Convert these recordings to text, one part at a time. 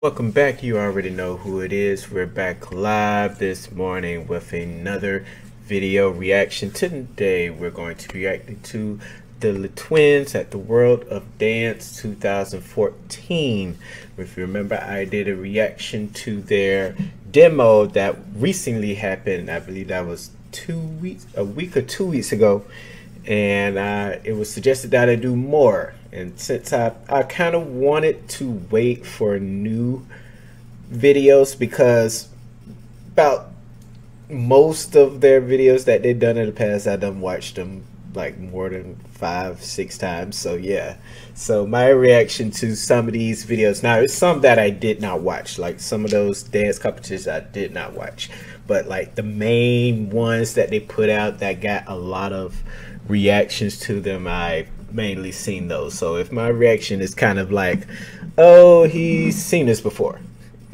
Welcome back. You already know who it is. We're back live this morning with another video reaction. Today we're going to be to the Twins at the World of Dance 2014. If you remember, I did a reaction to their demo that recently happened. I believe that was two weeks, a week or two weeks ago. And uh, it was suggested that I do more. And since I, I kind of wanted to wait for new videos because about most of their videos that they've done in the past, I done watched them like more than five, six times. So yeah. So my reaction to some of these videos now it's some that I did not watch, like some of those dance competitions I did not watch. But like the main ones that they put out that got a lot of reactions to them, I mainly seen those. So if my reaction is kind of like, oh, he's seen this before.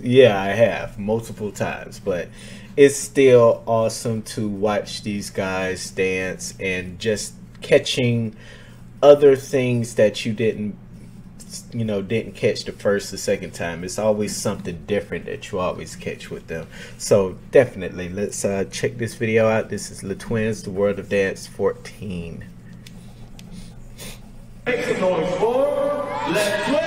Yeah, I have multiple times, but it's still awesome to watch these guys dance and just catching other things that you didn't you know didn't catch the first or second time it's always something different that you always catch with them so definitely let's uh, check this video out this is the twins the world of dance 14 Make some noise for Let's Play!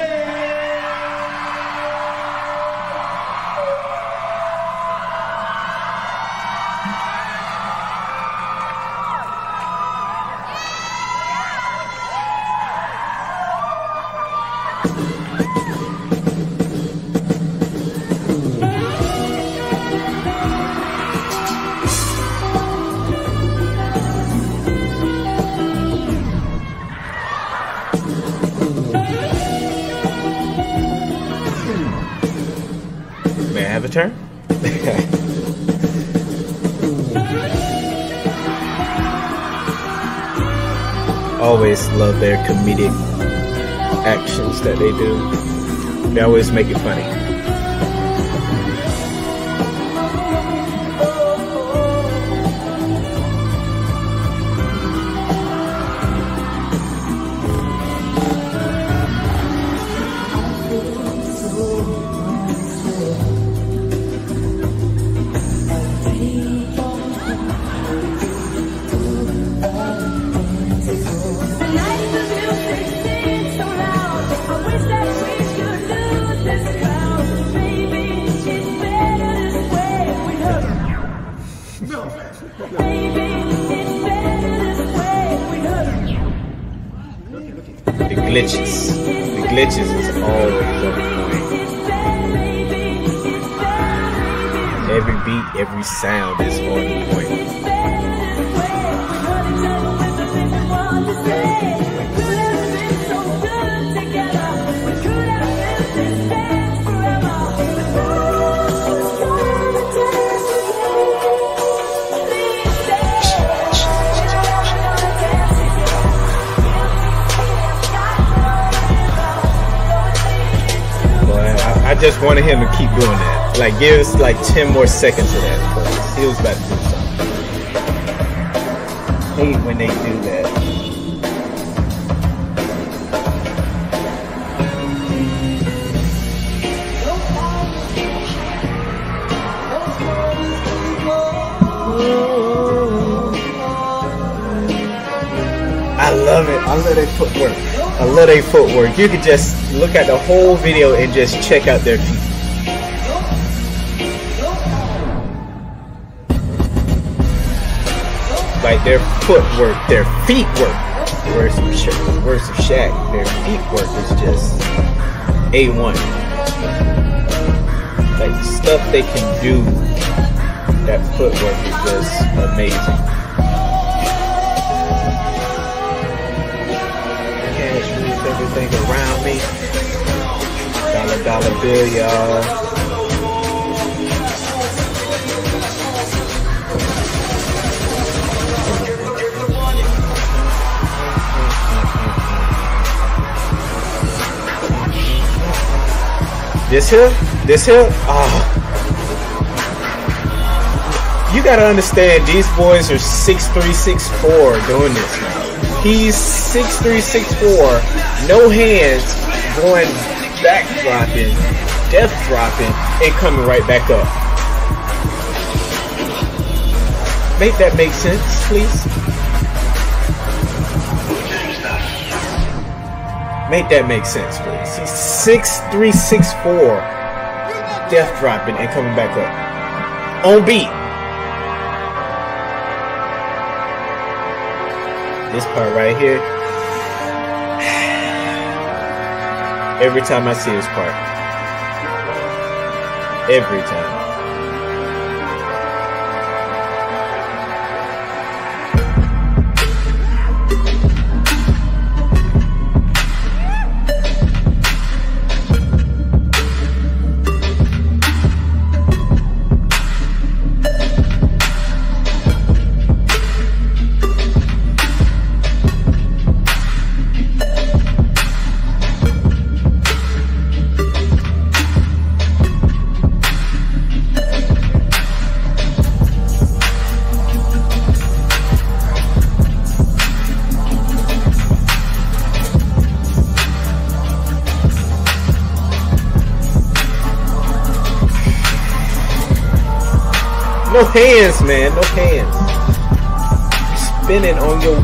always love their comedic actions that they do. They always make it funny glitches. The glitches is always on point. Every beat, every sound is on point. Just wanted him to keep doing that. Like, give us like 10 more seconds of that. He was about to do something. Hate when they do that. I love it. I love their footwork. I love their footwork. You could just look at the whole video and just check out their feet. Like their footwork, their feet work. Words of Shaq, words of Shaq. Their feet work is just A1. Like the stuff they can do, that footwork is just amazing. Everything around me. Dollar dollar bill, y'all. This here, this here, ah. You gotta understand, these boys are six three, six four doing this now. He's six three, six four, no hands, going back dropping, death dropping and coming right back up. Make that make sense, please. Make that make sense, please. He's six three, six four, death dropping and coming back up on beat. This part right here. Every time I see this part. Every time. Hands, man. No hands. Spinning on your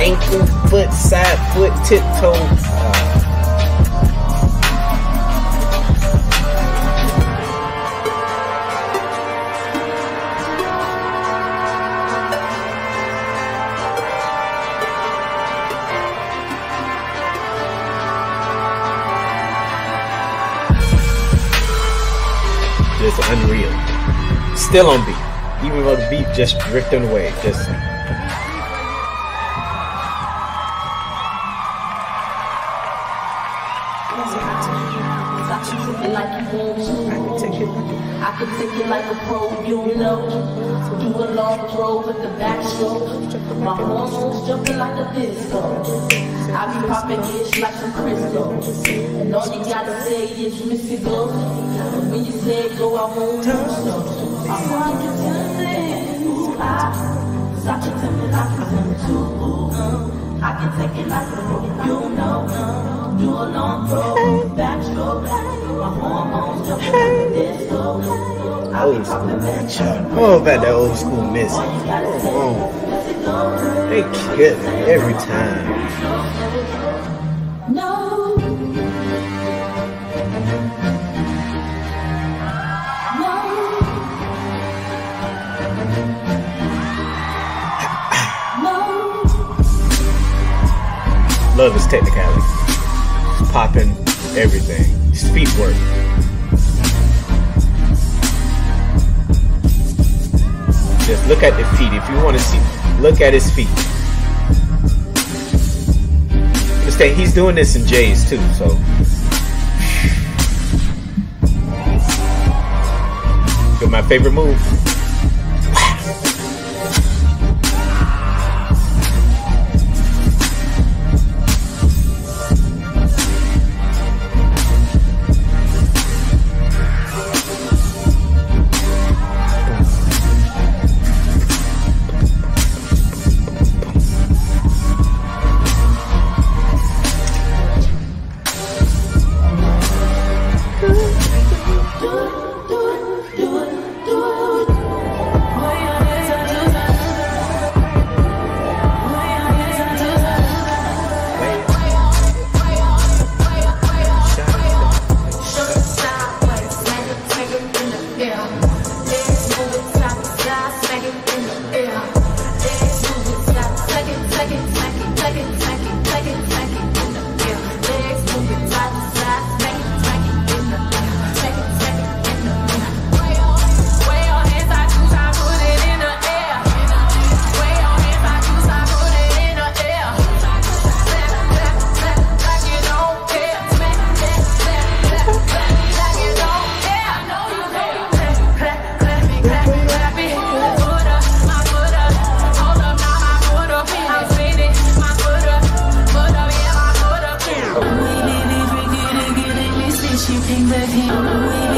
ankle, foot, side foot, tiptoe. Still on beat. Even though the beat just drifting away. Just I can take it like a pro, you know. Do a long throw with the backstroke. My hormones jumping like a disco. I be popping ish like some crystal. And all you gotta say is Missy Go. When you say go, I won't do so. Old school matchup. Oh, about that old school miss. Come on. They kill me every time. Love his technicality. Popping everything. Feet work. Just look at the feet. If you want to see, look at his feet. Understand, he's doing this in J's too, so. Got my favorite move.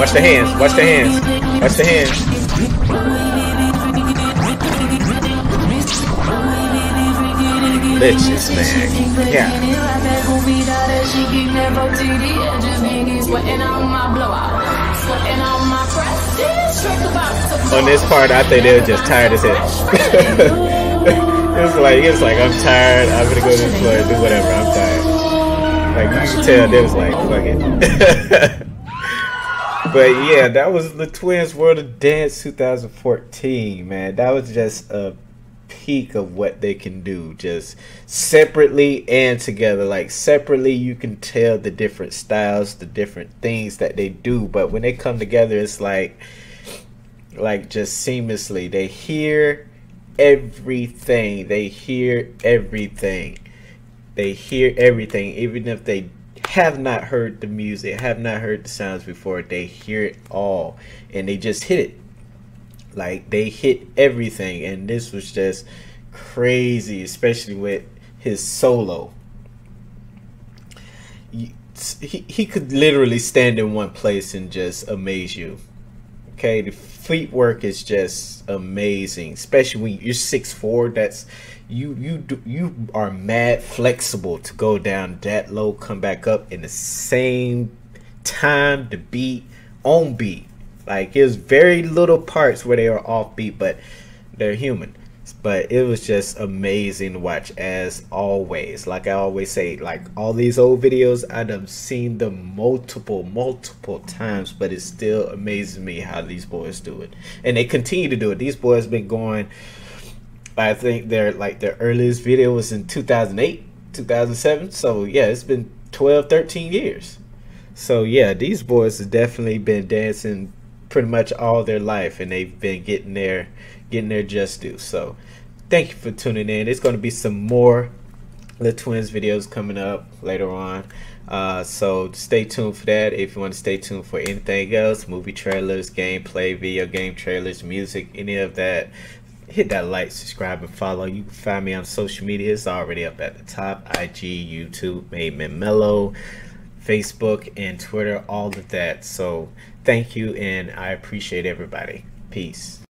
Watch the hands. Watch the hands. Watch the hands. Bitches, man. Yeah. On this part, I think they were just tired as hell. it was like it was like I'm tired. I'm gonna go to the floor and do whatever. I'm tired. Like you can tell, they was like fuck it. but yeah, that was the Twins World of Dance 2014. Man, that was just a peak of what they can do, just separately and together. Like separately, you can tell the different styles, the different things that they do, but when they come together, it's like like just seamlessly. They hear everything. They hear everything. They hear everything, even if they have not heard the music, have not heard the sounds before. They hear it all, and they just hit it. Like they hit everything, and this was just crazy, especially with his solo. He, he could literally stand in one place and just amaze you. Okay, the feet work is just amazing, especially when you're six four. That's you you do, you are mad flexible to go down that low, come back up in the same time, to beat on beat. Like there's very little parts where they are off beat, but they're human. But it was just amazing to watch as always. Like I always say, like all these old videos, I've seen them multiple, multiple times, but it still amazes me how these boys do it. And they continue to do it. These boys been going I think their like their earliest video was in 2008, 2007. So yeah, it's been 12, 13 years. So yeah, these boys have definitely been dancing pretty much all their life, and they've been getting their getting their just due. So thank you for tuning in. There's going to be some more the twins videos coming up later on. Uh, so stay tuned for that. If you want to stay tuned for anything else, movie trailers, gameplay, video game trailers, music, any of that, hit that like, subscribe, and follow. You can find me on social media. It's already up at the top. IG, YouTube, Made Melo, Facebook, and Twitter, all of that. So thank you, and I appreciate everybody. Peace.